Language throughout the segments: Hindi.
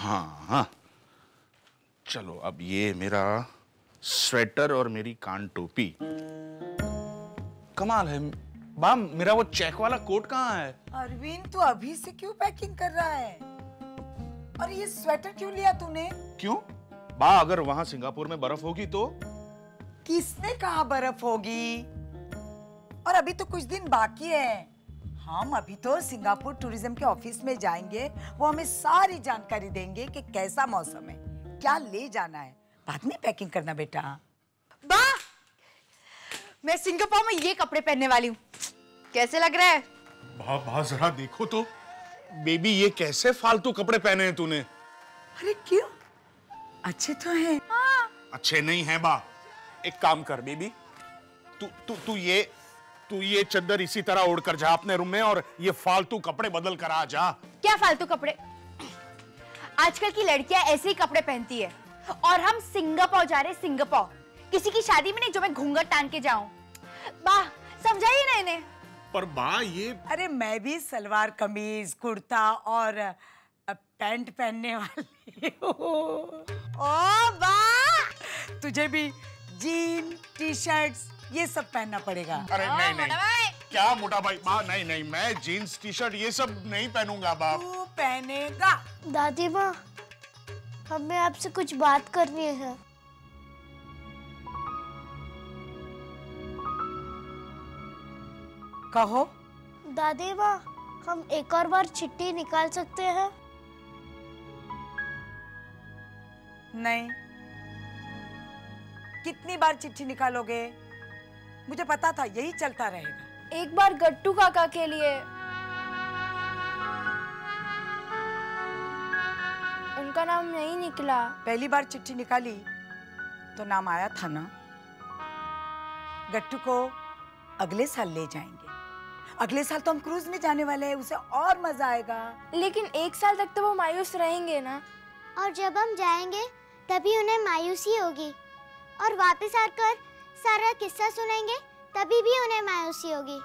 हाँ। हाँ चलो अब ये मेरा स्वेटर और मेरी कान टोपी। कमाल है। बा मेरा वो चेक वाला कोट कहाँ है? अरविंद तू अभी से क्यों पैकिंग कर रहा है? और ये स्वेटर क्यों लिया तूने? क्यों? बा अगर वहाँ सिंगापुर में बर्फ़ होगी तो? किसने कहा बर्फ़ होगी? और अभी तो कुछ दिन बाकी है। हम अभी तो सिंगापुर टूरिज़्म के ऑफ़िस में जाएँगे। वो हमें सारी जानकारी देंगे कि कैसा मौसम है। क्या ले जाना है। बाद में पैकिंग करना बेटा। बा मैं सिंगापुर में ये कपड़े पहनने वाली हूँ। कैसे लग रहा है? बा बा जरा देखो तो। बेबी ये कैसे फालतू कपड़े पहने हैं तूने? अरे क्यों? अच्छे तो हैं। अच्छे नहीं हैं बा एक काम कर बेबी। तू तू तू ये तू ये चद्दर इसी तरह ओढ़ कर जा अपने रूम में और ये फालतू कपड़े बदल कर आ जा। क्या फालतू कपड़े? आजकल की लड़कियाँ ऐसे ही कपड़े पहनती है। और हम सिंगापुर जा रहे सिंगापुर। किसी की शादी में नहीं जो मैं घूंघट टांग के जाऊँ। वाह समझाइए ना इन्हें। पर बा ये अरे मैं भी सलवार कमीज कुर्ता और पैंट पहनने वाली हूँ। ओ वाह! तुझे भी जीन टी शर्ट्स ये सब पहनना पड़ेगा। अरे ओ, नहीं मोटा नहीं। भाई। क्या मोटा भाई बा नहीं नहीं मैं जीन्स टी शर्ट ये सब नहीं पहनूँगा बाप। तू पहनेगा। दादी माँ हमें आपसे कुछ बात करनी है। कहो। दादी माँ हम एक और बार चिट्ठी निकाल सकते हैं? नहीं। कितनी बार चिट्ठी निकालोगे? मुझे पता था यही चलता रहेगा। एक बार गट्टू काका के लिए। उनका नाम नहीं निकला। पहली बार चिट्ठी निकाली तो नाम आया था ना। गट्टू को अगले साल ले जाएँगे। अगले साल तो हम क्रूज में जाने वाले हैं उसे और मज़ा आएगा। लेकिन एक साल तक तो वो मायूस रहेंगे ना। और जब हम जाएँगे तभी उन्हें मायूसी होगी। और वापस आकर सारा किस्सा सुनेंगे तभी भी उन्हें मायूसी होगी।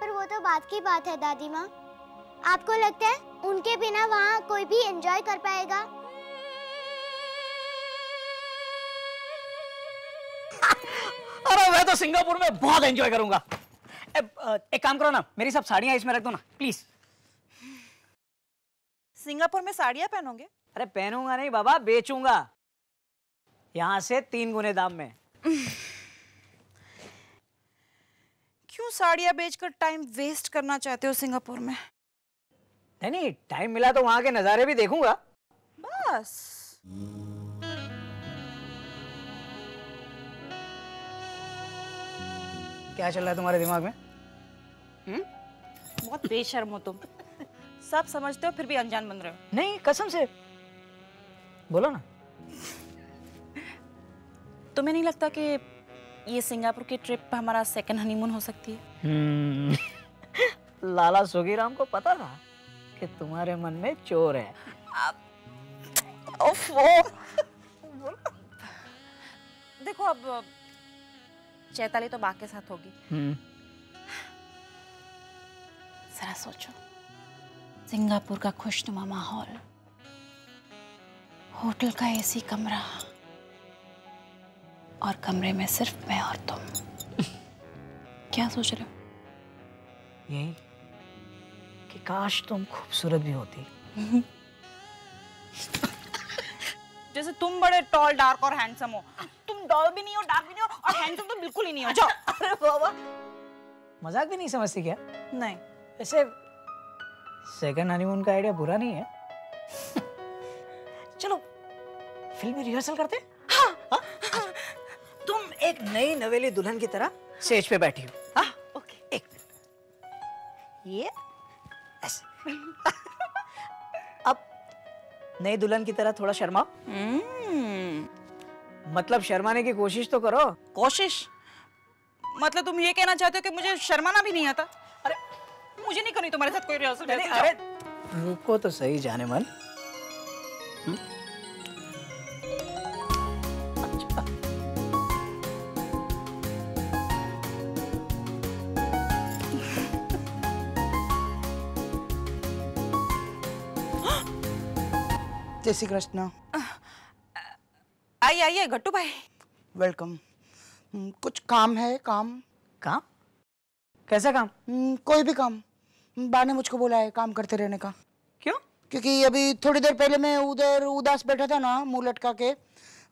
पर वो तो बात की बात है दादी माँ। आपको लगता है उनके बिना वहाँ कोई भी एंजॉय कर पाएगा? अरे मैं तो सिंगापुर में बहुत एंजॉय करूँगा। एक काम करो ना मेरी सब साड़ियाँ इसमें रख दो ना प्लीज़ सिंगापुर में साड़ियाँ पहनोगे? अरे पहनूँगा नहीं बाबा बेचूँगा। यहाँ से तीन गुने दाम में। क्यों साड़ियाँ बेचकर टाइम वेस्ट करना चाहते हो सिंगापुर में? नहीं नहीं टाइम मिला तो वहाँ के नज़ारे भी देखूँगा। बस। क्या चल रहा है तुम्हारे दिमाग में? बहुत बेशर्म हो तुम। सब समझते हो फिर भी अनजान बन रहे हो। नहीं कसम से। बोलो ना। तुम्हें नहीं लगता कि ये सिंगापुर की ट्रिप पे हमारा सेकंड हनीमून हो सकती है? हम्म, लाला सोगीराम को पता था कि तुम्हारे मन में चोर है। देखो अब चैताली तो बाग के साथ होगी। हम्म, जरा सोचो सिंगापुर का खुशनुमा माहौल। होटल का एसी कमरा। और कमरे में सिर्फ़ मैं और तुम। क्या सोच रहे हो? यही कि काश तुम खूबसूरत भी होती। जैसे तुम बड़े टॉल डार्क और हैंडसम हो। तुम डॉल भी नहीं हो डार्क भी नहीं हो और हैंडसम तो बिल्कुल ही नहीं हो। जाओ। अरे बाबा। मज़ाक भी नहीं समझती क्या? नहीं। वैसे सेकंड हनीमून का आइडिया बुरा नहीं है। चलो फिल्मी रिहर्सल करते हैं? हाँ? हाँ। तुम एक नई नवेली दुल्हन की तरह स्टेज पे बैठी हो। हाँ? ओके। एक ये ऐसे। अब नई दुल्हन की तरह थोड़ा शर्माओ। मतलब शर्माने की कोशिश तो करो। कोशिश? मतलब तुम ये कहना चाहते हो कि मुझे शर्माना भी नहीं आता? अरे। मुझे नहीं करनी तुम्हारे साथ कोई रिहर्सल अरे अरे रुको तो सही जाने मन। जय श्री कृष्ण। आइए आइए गट्टू भाई। वेलकम। हम्म, कुछ काम है काम? काम? कैसा काम? हम्म, कोई भी काम। बा ने मुझको बोला है काम करते रहने का। क्यों? क्योंकि अभी थोड़ी देर पहले मैं उधर उदास बैठा था ना मुँह लटका के।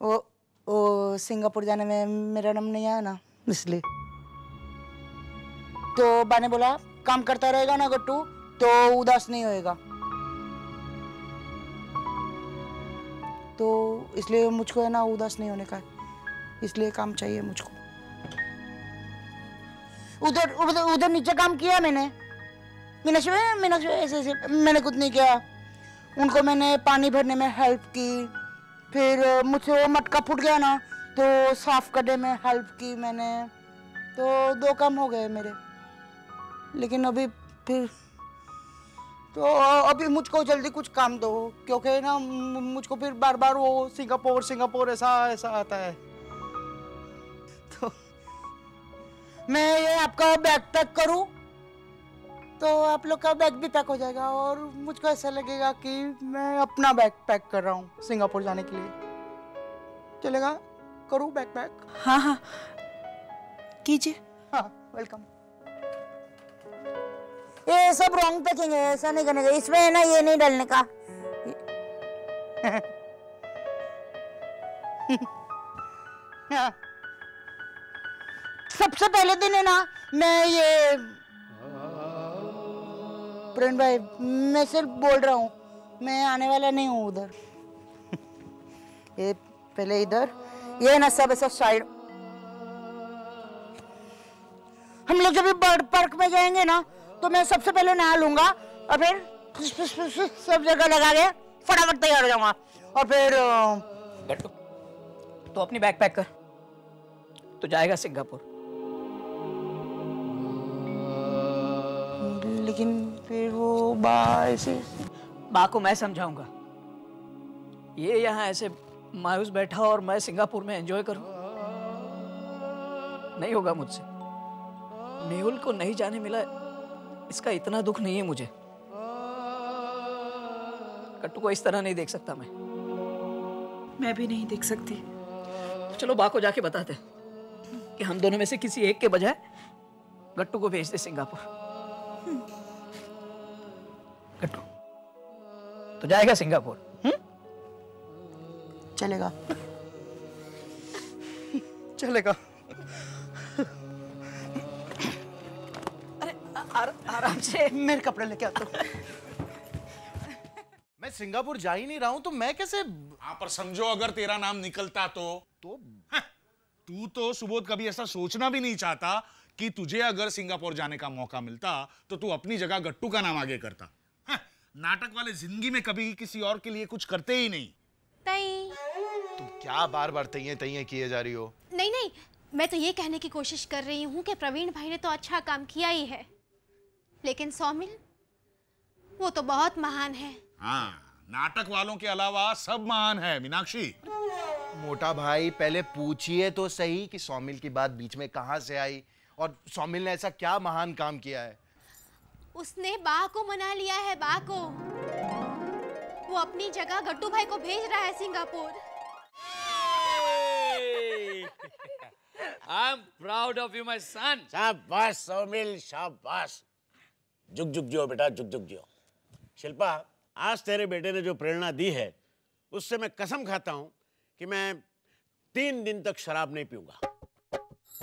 वो वो सिंगापुर जाने में मेरा नाम नहीं आया ना इसलिए। तो बा ने बोला काम करता रहेगा ना गट्टू तो उदास नहीं होएगा। तो इसलिए मुझको है ना उदास नहीं होने का इसलिए काम चाहिए मुझको। उधर उधर उधर नीचे काम किया मैंने। मीनाक्षी मीनाक्षी ऐसे ऐसे, मैंने कुछ नहीं किया। उनको मैंने पानी भरने में हेल्प की। फिर मुझसे वो मटका फूट गया ना तो साफ़ करने में हेल्प की मैंने। तो दो काम हो गए मेरे। लेकिन अभी फिर तो अभी मुझको जल्दी कुछ काम दो क्योंकि ना मुझको फिर बार बार वो सिंगापुर सिंगापुर ऐसा ऐसा आता है। तो मैं ये आपका बैग पैक करूँ? तो आप लोग का बैग भी पैक हो जाएगा और मुझको ऐसा लगेगा कि मैं अपना बैग पैक कर रहा हूँ सिंगापुर जाने के लिए। चलेगा? करूँ बैग पैक? हाँ हाँ। कीजिए। हाँ वेलकम ये सब रॉन्ग पैकिंग है, ऐसा नहीं करने का इसमें है ना ये नहीं डालने का। हाँ। सबसे पहले दिन है ना, मैं ये प्रेम भाई, मैं सिर्फ़ बोल रहा हूँ, मैं आने वाला नहीं हूँ उधर। ये पहले इधर, ये ना सब ऐसा साइड हम लोग जब बर्ड पार्क में जाएँगे ना तो मैं सबसे पहले नहा लूँगा और फिर सब जगह लगा के फटाफट तैयार हो जाऊँगा। और फिर तो अपनी बैग पैक कर। तो जाएगा सिंगापुर। लेकिन फिर वो बा ऐसे। माँ को मैं समझाऊँगा। ये यहाँ ऐसे मायूस बैठा और मैं सिंगापुर में एंजॉय करूँ। नहीं होगा मुझसे। मेहुल को नहीं जाने मिला इसका इतना दुख नहीं है मुझे। कट्टू को इस तरह नहीं देख सकता मैं। मैं भी नहीं देख सकती। तो चलो बा को जाके बताते कि हम दोनों में से किसी एक के बजाय गट्टू को भेज दे सिंगापुर। गट्टू तो जाएगा सिंगापुर हम्म? चलेगा। चलेगा। आराम से मेरे कपड़े लेके आता हूँ। मैं सिंगापुर जा ही नहीं रहा हूँ तो मैं कैसे हाँ पर समझो अगर तेरा नाम निकलता तो। तो हाँ, तू तो सुबोध कभी ऐसा सोचना भी नहीं चाहता कि तुझे अगर सिंगापुर जाने का मौका मिलता तो तू अपनी जगह गट्टू का नाम आगे करता। हाँ, नाटक वाले ज़िंदगी में कभी किसी और के लिए कुछ करते ही नहीं। तई तुम क्या बार बार तैये तैये किए जा रही हो? नहीं नहीं मैं तो ये कहने की कोशिश कर रही हूँ कि प्रवीण भाई ने तो अच्छा काम किया ही है। लेकिन सौमिल वो तो बहुत महान है। हाँ नाटक वालों के अलावा सब महान है मीनाक्षी। मोटा भाई पहले पूछिए तो सही कि सौमिल की बात बीच में कहाँ से आई और सौमिल ने ऐसा क्या महान काम किया है? उसने बा को मना लिया है बा को वो अपनी जगह गट्टू भाई को भेज रहा है Singapore. I'm proud of you, my son. शाबाश सौमिल शाबाश। जुग जुग जियो बेटा जुग जुग जियो। शिल्पा आज तेरे बेटे ने जो प्रेरणा दी है उससे मैं कसम खाता हूँ कि मैं तीन दिन तक शराब नहीं पीऊँगा।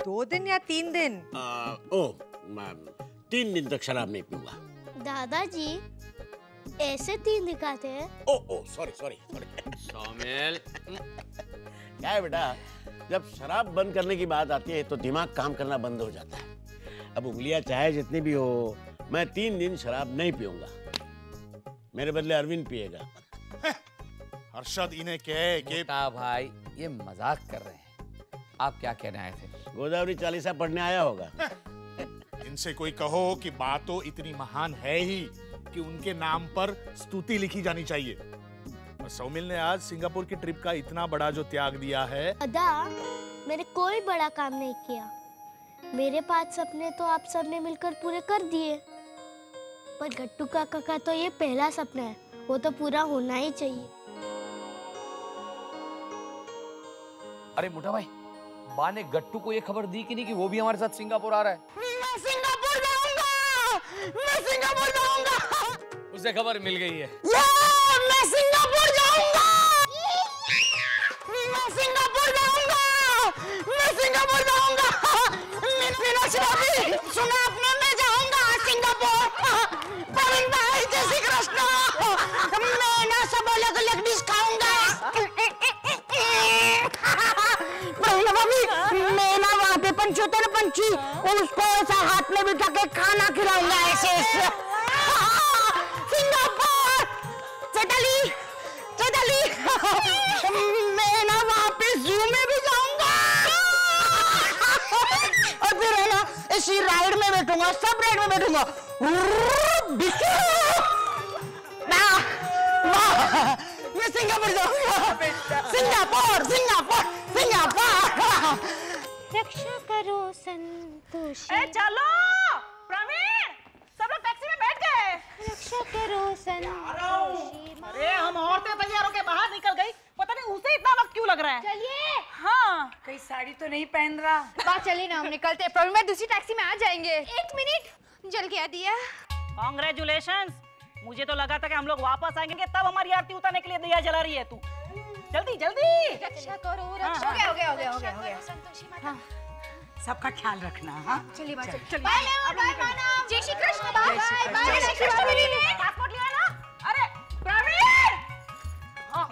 दो दिन या तीन दिन? आ, ओ मैं तीन दिन तक शराब नहीं पीऊँगा। दादाजी ऐसे तीन दिखाते हैं। ओ ओ सॉरी सॉरी सॉरी सौमिल क्या है बेटा जब शराब बंद करने की बात आती है तो दिमाग काम करना बंद हो जाता है। अब उंगलियाँ चाहे जितनी भी हो मैं तीन दिन शराब नहीं पीऊँगा। मेरे बदले अरविंद पिएगा। हर्षद इन्हें कहे कि भाई ये मज़ाक कर रहे हैं। आप क्या कहने आए थे? गोदावरी चालीसा पढ़ने आया होगा। इनसे कोई कहो कि बात तो इतनी महान है ही कि उनके नाम पर स्तुति लिखी जानी चाहिए। सौमिल ने आज सिंगापुर की ट्रिप का इतना बड़ा जो त्याग दिया है अदा मैंने कोई बड़ा काम नहीं किया। मेरे पाँच सपने तो आप सबने मिलकर पूरे कर दिए। पर गट्टू काका का तो ये पहला सपना है वो तो पूरा होना ही चाहिए। अरे मोटा भाई माँ ने गट्टू को ये खबर दी कि नहीं कि वो भी हमारे साथ सिंगापुर आ रहा है? मैं सिंगापुर जाऊँगा! मैं सिंगापुर जाऊँगा! उसे खबर मिल गई है। मैं सिंगापुर जाऊँगा! सुना आपने मैं जाऊँगा सिंगापुर। प्रवीण भाई, जय श्री कृष्ण। मैं ना सब अलग अलग डिश खाऊँगा। भाभी मैं वहाँ पे ना पंछी, उसको ऐसा हाथ में बिठा के खाना खिलाऊँगा ऐसे। इसी राइड में बैठूँगा सब राइड में बैठूँगा। बिस्सू! वाह, वाह, मैं सिंगापुर जाऊँगा। Singapore Singapore Singapore. रक्षा करो संतोषी। ए चलो। प्रवीण सब लोग टैक्सी में बैठ गए। रक्षा करो संतोषी। अरे हम औरतें तैयार होके बाहर निकल गई। पता नहीं उसे इतना वक्त क्यों लग रहा है? चलिए। हाँ। कहीं साड़ी तो नहीं पहन रहा? बात चलिए ना हम निकलते हैं। प्रवीण दूसरी टैक्सी में आ जाएँगे। एक मिनट जल गया दिया। कॉन्ग्रेचुलेशन मुझे तो लगा था कि हम लोग वापस आएँगे तब हमारी आरती उतारने के लिए दिया जला रही है तू। जल्दी जल्दी। रक्षा करो रक्षा। हो गया हो गया हो गया हो गया हो गया। संतोषी माता। सबका ख्याल रखना हाँ? चलिए। चलिए बाय बाय मानव। जय श्री कृष्ण बाय बाय। जय श्री कृष्ण।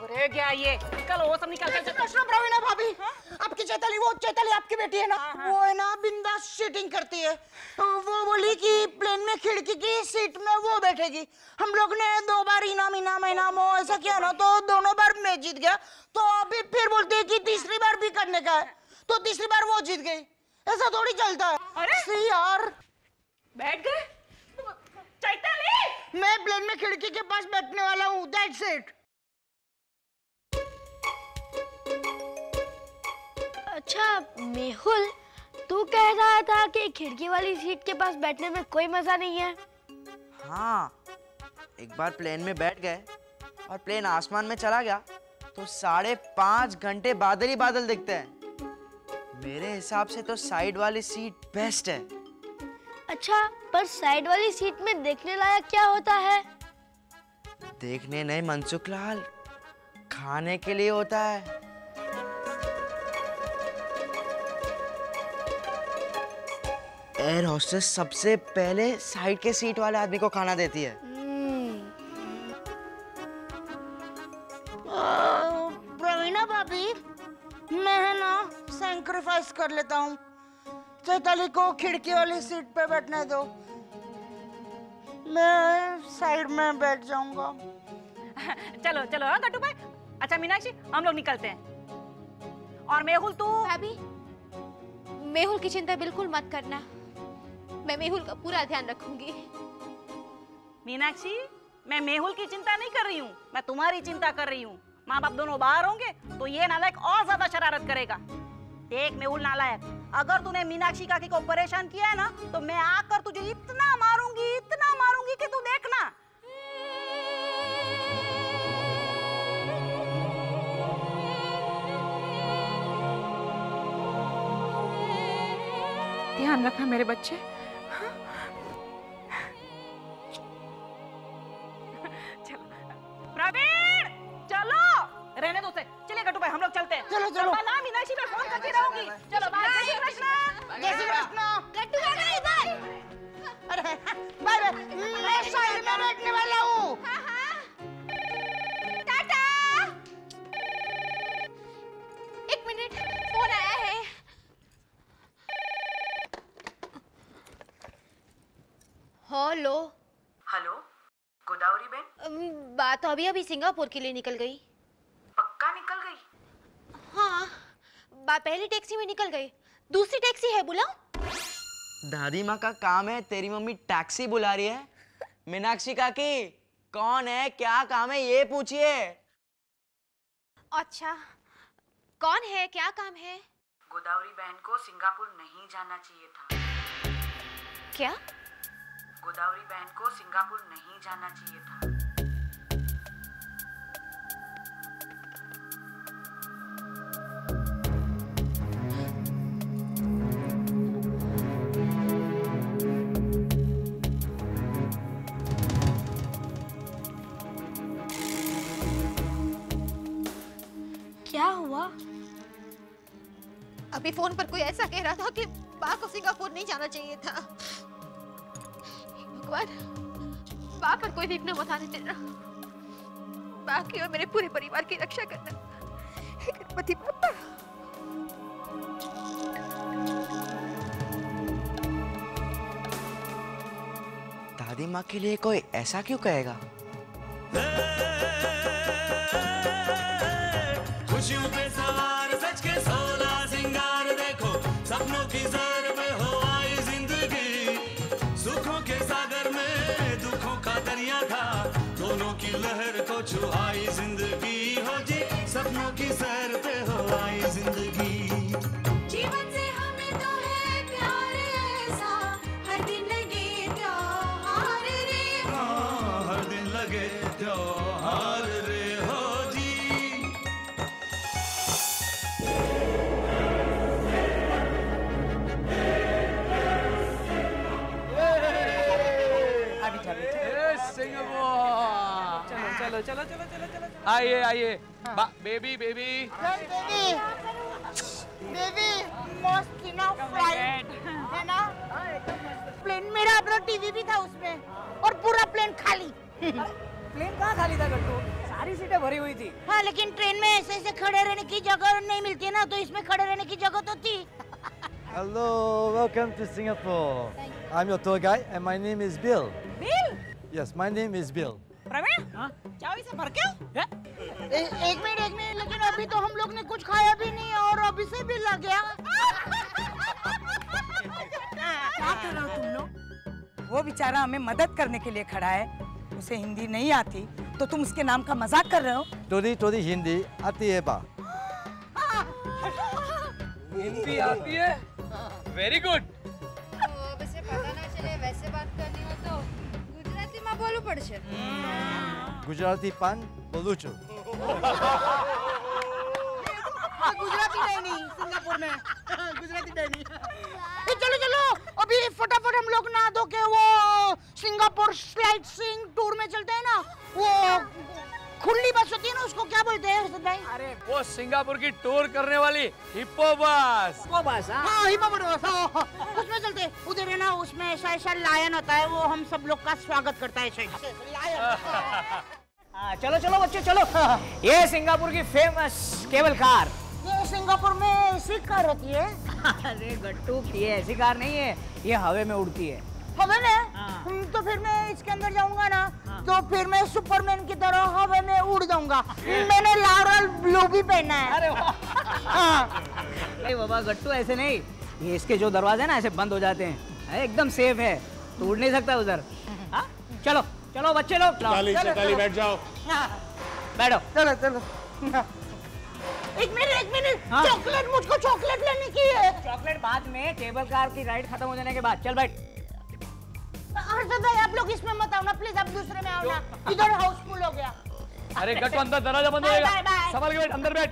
हाँ रह गया ये? निकल वो सब निकल चल कृष्ण प्रवीणा भाभी? आपकी चैताली वो चैताली आपकी बेटी है ना? वो है ना बिंदास सीटिंग करती है। वो बोली कि प्लेन में खिड़की की सीट में वो बैठेगी। हम लोग ने दो बार इनाम इनाम इनाम हो ऐसा किया ना तो दोनों बार मैं जीत गया। तो अभी फिर बोलते हैं कि तीसरी बार भी करने का है। तो तीसरी बार वो जीत गई। ऐसा थोड़ी चलता है। अरे! सी यार। बैठ गए? चैताली! मैं प्लेन में खिड़की के पास बैठने वाला हूँ दैट्स इट अच्छा मेहुल तू कह रहा था कि खिड़की वाली सीट के पास बैठने में कोई मज़ा नहीं है। हाँ एक बार प्लेन में बैठ गए और प्लेन आसमान में चला गया तो साढ़े पाँच घंटे बादल ही बादल दिखते हैं। मेरे हिसाब से तो साइड वाली सीट बेस्ट है। अच्छा पर साइड वाली सीट में देखने लायक क्या होता है? देखने नहीं मनसुख लाल खाने के लिए होता है। एयर होस्टेस सबसे पहले साइड के सीट वाले आदमी को खाना देती है। प्रवीणा भाभी मैं है ना सैक्रिफाइस कर लेता हूँ। चैताली को खिड़की वाली सीट पे बैठने दो। मैं साइड में बैठ जाऊँगा। चलो चलो हाँ गट्टू भाई। अच्छा मीनाक्षी हम लोग निकलते हैं। और मेहुल तू? भाभी मेहुल की चिंता बिल्कुल मत करना। मैं मेहुल का पूरा ध्यान रखूँगी। मीनाक्षी मैं मेहुल की चिंता नहीं कर रही हूँ मैं तुम्हारी चिंता कर रही हूँ। माँ बाप दोनों बाहर होंगे तो ये नालायक और ज़्यादा शरारत करेगा। देख मेहुल नालायक अगर तूने मीनाक्षी काकी को परेशान किया है ना तो मैं आकर तुझे इतना मारूँगी इतना मारूँगी कि तू देखना। ध्यान रखना मेरे बच्चे। चलो, चलो। मैं ना मीनाक्षी मैं फ़ोन करती रहूँगी। चलो बाय। जय श्री कृष्ण। जय श्री कृष्ण। गट्टू आ गए इधर। अरे बाय बाय। मैं साइड में बैठने वाला हूँ। टाटा। एक मिनट फ़ोन आया है। हेलो। हेलो गोदावरी बहन बात तो अभी अभी सिंगापुर के लिए निकल गई पक्का निकल गई हाँ बात पहली टैक्सी में निकल गए। दूसरी टैक्सी है बुलाओ। दादी माँ का काम है तेरी मम्मी टैक्सी बुला रही है। मीनाक्षी काकी कौन है? क्या काम है? ये पूछिए। अच्छा कौन है? क्या काम है? गोदावरी बहन को सिंगापुर नहीं जाना चाहिए था। क्या? गोदावरी बहन को सिंगापुर नहीं जाना चाहिए था। अभी फ़ोन पर कोई ऐसा कह रहा था कि बा को सिंगापुर नहीं जाना चाहिए था। भगवान बा पर कोई विघ्न मत आने देना। बा की और मेरे पूरे परिवार की रक्षा करना। गणपति बापा दादी माँ के लिए कोई ऐसा क्यों कहेगा? की लहर को छुआई चलो चलो चलो चलो चलो। आइए आइए। Baby baby. बेबी बेबी मस्त थी फ़्लाइट है ना? प्लेन मेरा अपना टीवी भी था उसमें और पूरा प्लेन खाली। प्लेन कहाँ खाली था गट्टू सारी सीटें भरी हुई थी। हाँ लेकिन ट्रेन में ऐसे ऐसे खड़े रहने की जगह नहीं मिलती है ना तो इसमें खड़े रहने की जगह तो थी। Hello, welcome to Singapore. I'm your tour guide and my name is Bill. Bill? Yes, my name is Bill. Praveen? जाओ इसे भर के? एक मिनट एक मिनट लेकिन अभी तो हम लोग ने कुछ खाया भी नहीं और अभी से भी लग गया। क्या कर रहे हो तुम लोग? वो बेचारा हमें मदद करने के लिए खड़ा है। उसे हिंदी नहीं आती तो तुम उसके नाम का मज़ाक कर रहे हो? Todi Todi Hindi Ati Eba. Hindi आती है? वेरी गुड ગુજરાતીમાં બોલવું પડશે Gujarati Pan Boluchu. Gujarati Danny Singapore में गुजराती डैनी ए, चलो चलो अभी फटाफट हम लोग नहा धो के वो सिंगापुर स्लाइड सिंग टूर में चलते हैं ना वो खुली बस होती है ना उसको क्या बोलते हैं अरे वो सिंगापुर की टूर करने वाली हिप्पो बस। वो बस हाँ। हिमापुर बस हाँ, हाँ, उसमें चलते उधर है ना उसमें ऐसा ऐसा लायन होता है वो हम सब लोग का स्वागत करता है लायन। हाँ, चलो चलो बच्चे चलो। ये सिंगापुर की फ़ेमस केबल कार ये सिंगापुर में ऐसी कार होती है। अरे गट्टू ये ऐसी कार नहीं है ये हवे में उड़ती है। हवे में? हम्म, तो फिर मैं इसके अंदर जाऊँगा ना तो फिर मैं सुपरमैन की तरह हवे में उड़ जाऊँगा। मैंने लाल ब्लू भी पहना है। अरे हाँ। नहीं बाबा गट्टू ऐसे नहीं। ये इसके जो दरवाजे ना ऐसे बंद हो जाते हैं। एकदम सेफ़ है। तो उड़ नहीं सकता उधर। हाँ? चलो चलो बच्चे लोग। बैठ जाओ। बैठो। चलो चलो। एक मिनट एक मिनट। हाँ। चॉकलेट मुझको चॉकलेट लेने की है। चॉकलेट बाद में केबल कार की राइड खत्म हो जाने के बाद। चल बैठ। हर्षद भाई आप लोग इसमें मत आओ ना प्लीज़ आप दूसरे में आओ ना। इधर हाउसफुल हो गया। अरे गट्टू अंदर दरवाज़ा बंद हो। संभल के बैठ अंदर बैठ।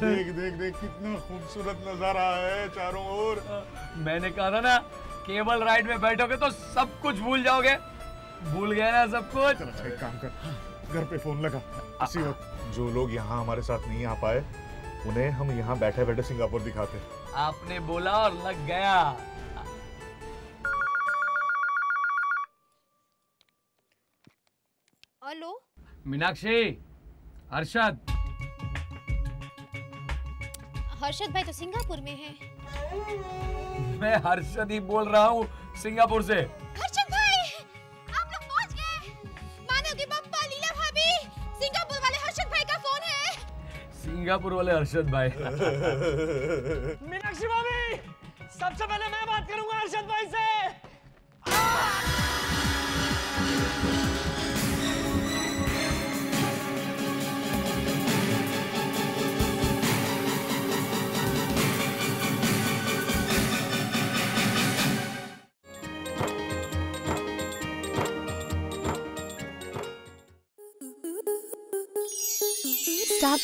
देख देख देख कितना खूबसूरत नज़ारा है चारों ओर। मैंने कहा था ना केबल राइड में बैठोगे तो सब कुछ भूल जाओगे। भूल गया ना सब कुछ। चलो अच्छा, एक काम कर। घर पे फ़ोन लगा इसी वक्त। जो लोग यहाँ हमारे साथ नहीं आ पाए उन्हें हम यहाँ बैठे बैठे सिंगापुर दिखाते आपने बोला और लग गया। हेलो? मीनाक्षी हर्षद। हर्षद भाई तो सिंगापुर में है। मैं हर्षद ही बोल रहा हूँ सिंगापुर से। हर्षद भाई? सिंगापुर वाले हर्षद भाई। मीनाक्षी भाभी सबसे पहले मैं बात करूँगा हर्षद भाई से।